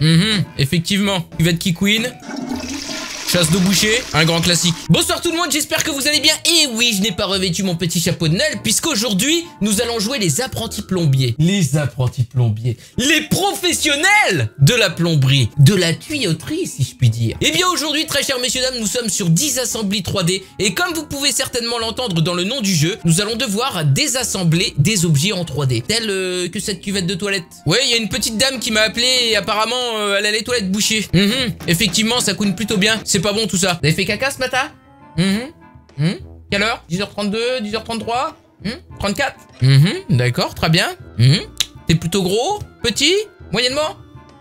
Mhm, effectivement. Cuvette qui queen. Chasse de boucher, un grand classique. Bonsoir tout le monde, j'espère que vous allez bien. Et oui, je n'ai pas revêtu mon petit chapeau de Noël, puisqu'aujourd'hui, nous allons jouer les apprentis plombiers. Les apprentis plombiers. Les professionnels de la plomberie. De la tuyauterie, si je puis dire. Et bien aujourd'hui, très chers messieurs dames, nous sommes sur 10 assemblées 3D. Et comme vous pouvez certainement l'entendre dans le nom du jeu, nous allons devoir désassembler des objets en 3D. Tel euh, que cette cuvette de toilette. Ouais, il y a une petite dame qui m'a appelé et apparemment, euh, elle a les toilettes bouchées. Mhm, effectivement, ça coûte plutôt bien. Pas bon tout ça. Vous avez fait caca ce matin Mhm. Mhm. Quelle heure 10h32, 10h33 Mhm. 34 Mhm. D'accord, très bien. Mhm. T'es plutôt gros Petit Moyennement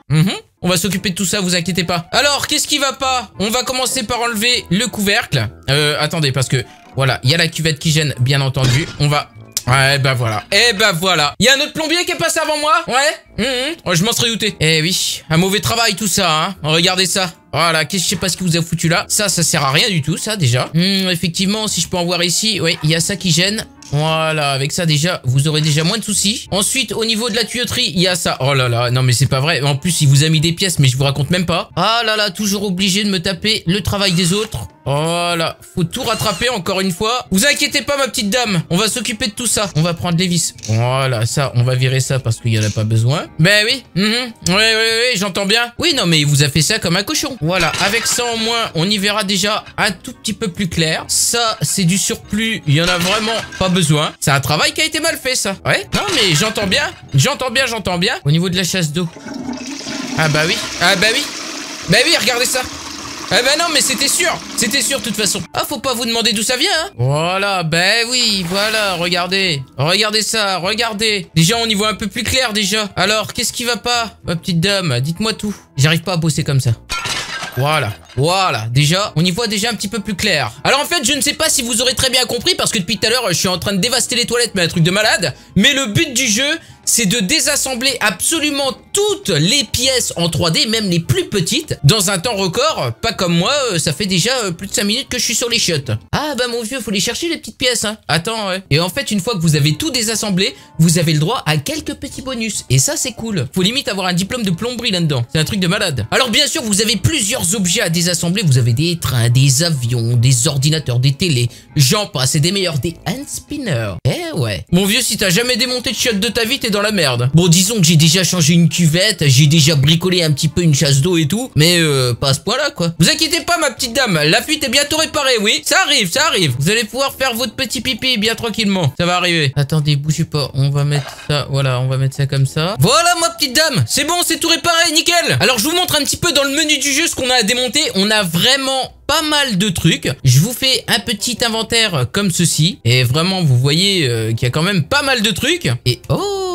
Mhm. On va s'occuper de tout ça, vous inquiétez pas. Alors, qu'est-ce qui va pas On va commencer par enlever le couvercle. Euh, attendez, parce que, voilà, il y a la cuvette qui gêne, bien entendu. On va... Ouais, bah voilà. Eh bah voilà. Il y a un autre plombier qui est passé avant moi? Ouais Mhm. Oh, Je m'en serais douté. Eh oui, un mauvais travail tout ça, hein. Regardez ça. Voilà, qu'est-ce je sais pas ce qui vous a foutu là? Ça, ça sert à rien du tout, ça déjà. Hmm, effectivement, si je peux en voir ici, oui, il y a ça qui gêne. Voilà, avec ça déjà, vous aurez déjà moins de soucis. Ensuite, au niveau de la tuyauterie, il y a ça. Oh là là, non mais c'est pas vrai. En plus, il vous a mis des pièces, mais je vous raconte même pas. Ah là là, toujours obligé de me taper le travail des autres. Voilà, faut tout rattraper encore une fois. Vous inquiétez pas ma petite dame, on va s'occuper de tout ça. On va prendre les vis. Voilà, ça, on va virer ça parce qu'il y en a pas besoin. Ben oui, mhm. oui, oui, oui, j'entends bien. Oui, non mais il vous a fait ça comme un cochon. Voilà, avec ça en moins, on y verra déjà un tout petit peu plus clair. Ça, c'est du surplus, il y en a vraiment pas besoin. C'est un travail qui a été mal fait ça. Ouais, non mais j'entends bien, j'entends bien, j'entends bien. Au niveau de la chasse d'eau. Ah bah oui, ah bah oui. Bah oui, regardez ça. Eh ben non, mais c'était sûr C'était sûr, de toute façon. Ah, faut pas vous demander d'où ça vient, hein Voilà, ben oui, voilà, regardez. Regardez ça, regardez. Déjà, on y voit un peu plus clair, déjà. Alors, qu'est-ce qui va pas, ma petite dame? Dites-moi tout. J'arrive pas à bosser comme ça. Voilà, voilà, déjà, on y voit déjà un petit peu plus clair. Alors en fait, je ne sais pas si vous aurez très bien compris, parce que depuis tout à l'heure, je suis en train de dévaster les toilettes, mais un truc de malade. Mais le but du jeu, c'est de désassembler absolument toutes les pièces en 3D, même les plus petites, dans un temps record. Pas comme moi, euh, ça fait déjà euh, plus de 5 minutes que je suis sur les chiottes. Ah bah mon vieux, faut les chercher les petites pièces, hein. Attends, ouais. Et en fait, une fois que vous avez tout désassemblé, vous avez le droit à quelques petits bonus. Et ça, c'est cool. Faut limite avoir un diplôme de plomberie là-dedans. C'est un truc de malade. Alors bien sûr, vous avez plusieurs objets à désassembler. Vous avez des trains, des avions, des ordinateurs, des télés. J'en passe, et des meilleurs, des hand spinners. Eh ouais. Mon vieux, si t'as jamais démonté de chiottes de ta vie, t'es dans la merde. Bon, disons que j'ai déjà changé une cuvette, j'ai déjà bricolé un petit peu une chasse d'eau et tout, mais euh, pas à ce point-là, quoi. Vous inquiétez pas, ma petite dame, la fuite est bientôt réparée, oui. Ça arrive, ça arrive. Vous allez pouvoir faire votre petit pipi bien tranquillement. Ça va arriver. Attendez, bougez pas. On va mettre ça, voilà, on va mettre ça comme ça. Voilà, ma petite dame. C'est bon, c'est tout réparé, nickel. Alors, je vous montre un petit peu dans le menu du jeu ce qu'on a à démonter. On a vraiment pas mal de trucs. Je vous fais un petit inventaire comme ceci. Et vraiment, vous voyez euh, qu'il y a quand même pas mal de trucs. Et oh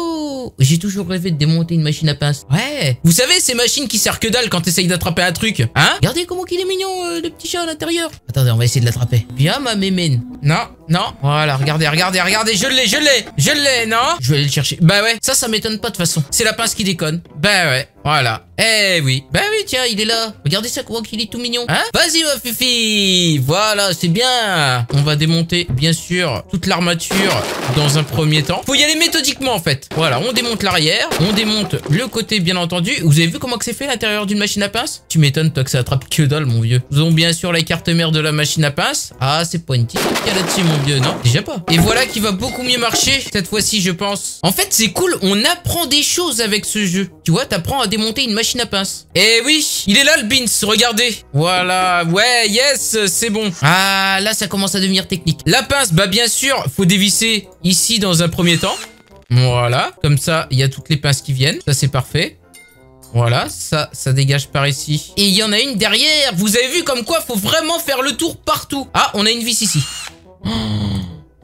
j'ai toujours rêvé de démonter une machine à pince. Ouais. Vous savez, ces machines qui servent que dalle quand t'essayes d'attraper un truc. Hein? Regardez comment qu'il est mignon, euh, le petit chat à l'intérieur. Attendez, on va essayer de l'attraper. Viens, ma mémène. Non, non. Voilà, regardez, regardez, regardez. Je l'ai, je l'ai. Je l'ai, non Je vais aller le chercher. Bah ouais, ça, ça m'étonne pas de toute façon. C'est la pince qui déconne. Bah ouais. Voilà. Eh oui. Bah oui, tiens, il est là. Regardez ça, comment qu'il est tout mignon. Hein Vas-y, ma fifi. Voilà, c'est bien. On va démonter, bien sûr, toute l'armature dans un premier temps. Faut y aller méthodiquement, en fait. Voilà, on démonte l'arrière. On démonte le côté, bien entendu. Vous avez vu comment que c'est fait l'intérieur d'une machine à pince? Tu m'étonnes, toi, que ça attrape que dalle, mon vieux. Nous avons bien sûr la carte mère de la machine à pince. Ah, c'est qu'il y a là-dessus, non? Déjà pas. Et voilà qui va beaucoup mieux marcher, cette fois-ci, je pense. En fait, c'est cool. On apprend des choses avec ce jeu. Tu vois, t'apprends à démonter une machine à pince. Eh oui, il est là le Beans, regardez. Voilà, ouais, yes, c'est bon. Ah, là, ça commence à devenir technique. La pince, bah bien sûr, faut dévisser ici dans un premier temps. Voilà, comme ça, il y a toutes les pinces qui viennent. Ça, c'est parfait. Voilà, ça, ça dégage par ici. Et il y en a une derrière. Vous avez vu comme quoi faut vraiment faire le tour partout. Ah, on a une vis ici.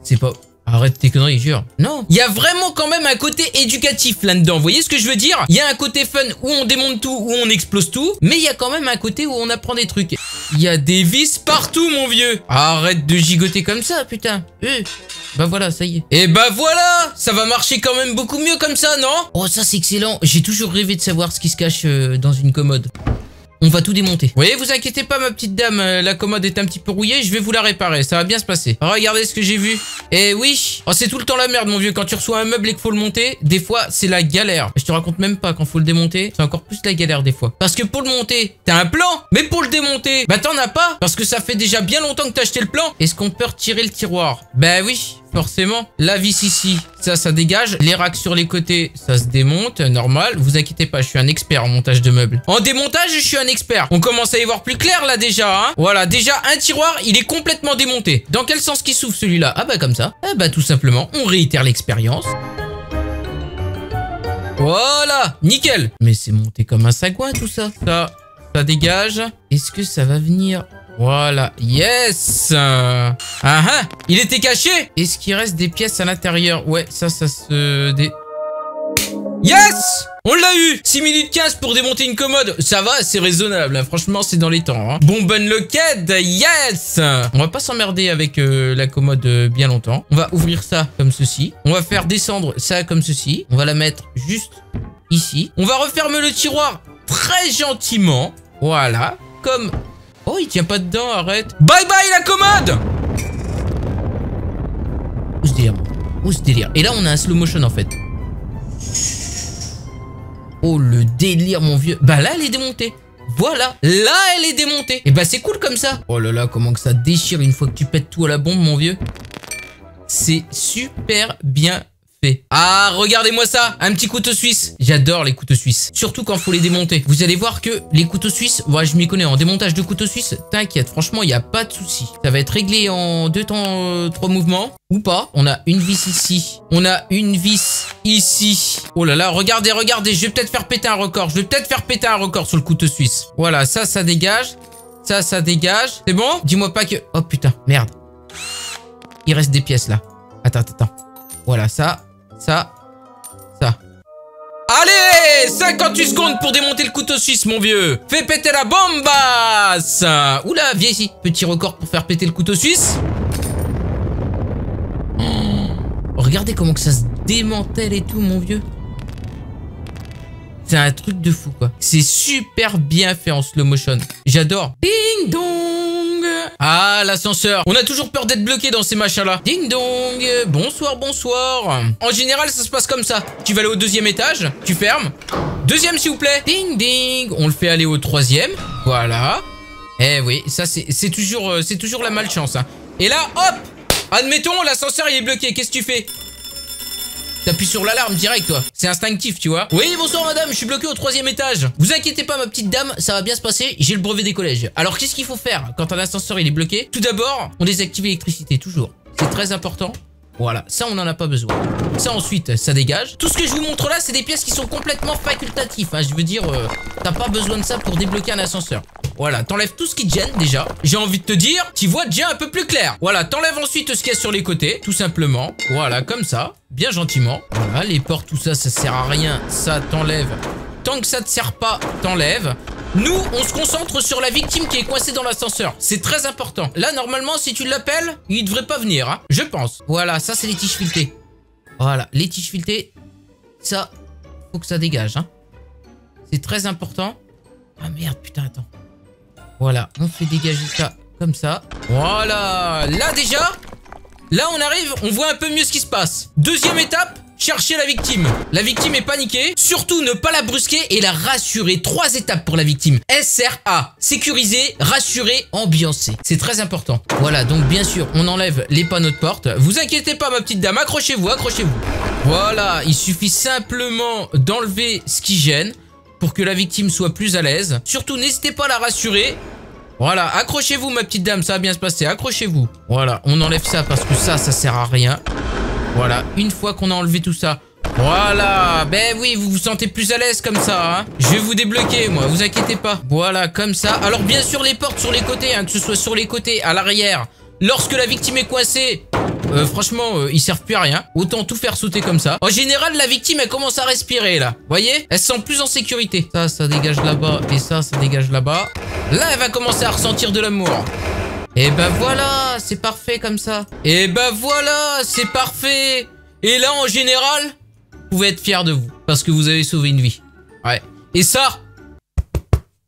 C'est pas... Arrête tes conneries, jure. Non. Il y a vraiment quand même un côté éducatif là-dedans. Vous voyez ce que je veux dire? Il y a un côté fun où on démonte tout, où on explose tout. Mais il y a quand même un côté où on apprend des trucs. Il y a des vis partout, mon vieux. Arrête de gigoter comme ça, putain. Euh. Bah voilà, ça y est. Et bah voilà Ça va marcher quand même beaucoup mieux comme ça, non? Oh, ça c'est excellent. J'ai toujours rêvé de savoir ce qui se cache euh, dans une commode. On va tout démonter. Vous voyez, vous inquiétez pas, ma petite dame, euh, la commode est un petit peu rouillée, je vais vous la réparer, ça va bien se passer. Regardez ce que j'ai vu. Eh oui, oh, c'est tout le temps la merde, mon vieux, quand tu reçois un meuble et qu'il faut le monter, des fois, c'est la galère. Je te raconte même pas, quand faut le démonter, c'est encore plus la galère des fois. Parce que pour le monter, t'as un plan, mais pour le démonter, bah t'en as pas, parce que ça fait déjà bien longtemps que t'as acheté le plan. Est-ce qu'on peut retirer le tiroir? Bah oui, forcément. La vis ici, ça, ça dégage. Les racks sur les côtés, ça se démonte, normal. Vous inquiétez pas, je suis un expert en montage de meubles. En démontage, je suis un expert. On commence à y voir plus clair là déjà, hein Voilà, déjà, un tiroir, il est complètement démonté. Dans quel sens qui s'ouvre celui-là? Ah bah comme ça. Ah bah tout simplement, on réitère l'expérience. Voilà, nickel. Mais c'est monté comme un sagouin tout ça. Ça, ça dégage. Est-ce que ça va venir? Voilà, yes Ah ah Il était caché Est-ce qu'il reste des pièces à l'intérieur? Ouais, ça, ça se... Dé... Yes on l'a eu 6 minutes 15 pour démonter une commode. Ça va, c'est raisonnable. Hein. Franchement, c'est dans les temps. Hein. Bon, bonne loquette. Yes On va pas s'emmerder avec euh, la commode euh, bien longtemps. On va ouvrir ça comme ceci. On va faire descendre ça comme ceci. On va la mettre juste ici. On va refermer le tiroir très gentiment. Voilà. Comme Oh, il tient pas dedans, arrête. Bye bye la commode Où ce délire Où ce délire? Et là, on a un slow motion en fait. Oh, le délire, mon vieux. Bah là, elle est démontée. Voilà, là elle est démontée. Et bah c'est cool comme ça. Oh là là, comment que ça déchire une fois que tu pètes tout à la bombe, mon vieux. C'est super bien ah, regardez-moi ça Un petit couteau suisse J'adore les couteaux suisses. Surtout quand faut les démonter. Vous allez voir que les couteaux suisses, moi je m'y connais en démontage de couteaux suisses, t'inquiète, franchement, il n'y a pas de souci. Ça va être réglé en deux temps, euh, trois mouvements. Ou pas. On a une vis ici. On a une vis ici. Oh là là, regardez, regardez, je vais peut-être faire péter un record. Je vais peut-être faire péter un record sur le couteau suisse. Voilà, ça, ça dégage. Ça, ça dégage. C'est bon? Dis-moi pas que... Oh putain, merde. Il reste des pièces là. Attends, attends. Voilà, ça ça, ça. Allez 58 secondes pour démonter le couteau suisse, mon vieux Fais péter la bombasse Oula, viens ici. Petit record pour faire péter le couteau suisse. Oh, regardez comment que ça se démantèle et tout, mon vieux. C'est un truc de fou, quoi. C'est super bien fait en slow motion. J'adore. Ding dong ah, l'ascenseur. On a toujours peur d'être bloqué dans ces machins-là. Ding dong. Bonsoir, bonsoir. En général, ça se passe comme ça. Tu vas aller au deuxième étage, tu fermes. Deuxième, s'il vous plaît. Ding ding. On le fait aller au troisième. Voilà. Eh oui, ça c'est toujours, euh, toujours la malchance. Hein. Et là, hop Admettons, l'ascenseur il est bloqué. Qu'est-ce que tu fais? T'appuies sur l'alarme direct, toi. C'est instinctif, tu vois. Oui, bonsoir, madame. Je suis bloqué au troisième étage. Vous inquiétez pas, ma petite dame. Ça va bien se passer. J'ai le brevet des collèges. Alors, qu'est-ce qu'il faut faire quand un ascenseur il est bloqué? Tout d'abord, on désactive l'électricité, toujours. C'est très important. Voilà, ça on n'en a pas besoin. Ça ensuite, ça dégage. Tout ce que je vous montre là, c'est des pièces qui sont complètement facultatives. Hein. Je veux dire, euh, t'as pas besoin de ça pour débloquer un ascenseur. Voilà, t'enlèves tout ce qui te gêne déjà. J'ai envie de te dire, tu vois déjà un peu plus clair. Voilà, t'enlèves ensuite ce qu'il y a sur les côtés, tout simplement. Voilà, comme ça, bien gentiment. Voilà, les portes, tout ça, ça sert à rien. Ça t'enlève. Tant que ça te sert pas, t'enlèves. Nous, on se concentre sur la victime qui est coincée dans l'ascenseur. C'est très important. Là, normalement, si tu l'appelles, il devrait pas venir, hein. Je pense. Voilà, ça, c'est les tiges filetées. Voilà, les tiges filetées. Ça, faut que ça dégage, hein. C'est très important. Ah merde, putain, attends. Voilà, on fait dégager ça comme ça. Voilà, là déjà, là on arrive, on voit un peu mieux ce qui se passe. Deuxième étape, chercher la victime. La victime est paniquée, surtout ne pas la brusquer et la rassurer. Trois étapes pour la victime. SRA, sécuriser, rassurer, ambiancer. C'est très important. Voilà, donc bien sûr, on enlève les panneaux de porte. Vous inquiétez pas ma petite dame, accrochez-vous, accrochez-vous. Voilà, il suffit simplement d'enlever ce qui gêne pour que la victime soit plus à l'aise. Surtout, n'hésitez pas à la rassurer. Voilà, accrochez-vous ma petite dame, ça va bien se passer, accrochez-vous. Voilà, on enlève ça parce que ça, ça sert à rien. Voilà, une fois qu'on a enlevé tout ça. Voilà, ben oui, vous vous sentez plus à l'aise comme ça, hein Je vais vous débloquer, moi, vous inquiétez pas. Voilà, comme ça. Alors bien sûr, les portes sur les côtés, hein, que ce soit sur les côtés, à l'arrière. Lorsque la victime est coincée, euh, franchement, euh, ils servent plus à rien. Autant tout faire sauter comme ça. En général, la victime, elle commence à respirer, là. Voyez? Elle se sent plus en sécurité. Ça, ça dégage là-bas. Et ça, ça dégage là-bas. Là, elle va commencer à ressentir de l'amour. Et bah voilà, c'est parfait comme ça. Et bah voilà, c'est parfait. Et là, en général, vous pouvez être fier de vous. Parce que vous avez sauvé une vie. Ouais. Et ça,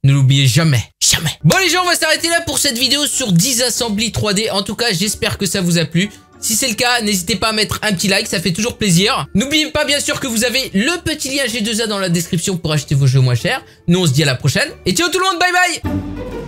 Ne l'oubliez jamais. Jamais. Bon les gens, on va s'arrêter là pour cette vidéo sur 10 assemblées 3D. En tout cas, j'espère que ça vous a plu. Si c'est le cas, n'hésitez pas à mettre un petit like, ça fait toujours plaisir. N'oubliez pas bien sûr que vous avez le petit lien G2A dans la description pour acheter vos jeux moins chers. Nous on se dit à la prochaine. Et ciao tout le monde, bye bye